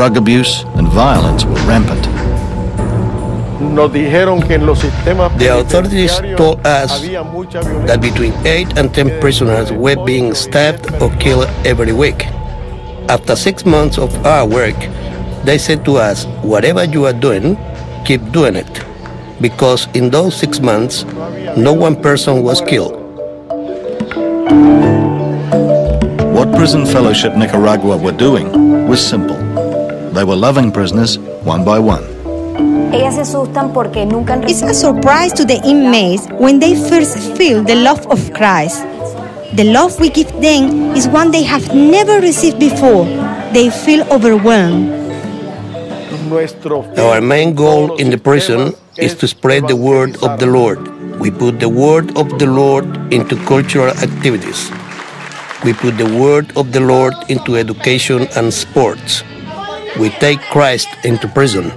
Drug abuse and violence were rampant. The authorities told us that between 8 and 10 prisoners were being stabbed or killed every week. After six months of our work, they said to us, whatever you are doing, keep doing it. Because in those six months, no one person was killed. What Prison Fellowship Nicaragua were doing was simple. They were loving prisoners one by one. It's a surprise to the inmates when they first feel the love of Christ. The love we give them is one they have never received before. They feel overwhelmed. Our main goal in the prison is to spread the word of the Lord. We put the word of the Lord into cultural activities. We put the word of the Lord into education and sports. We take Christ into prison.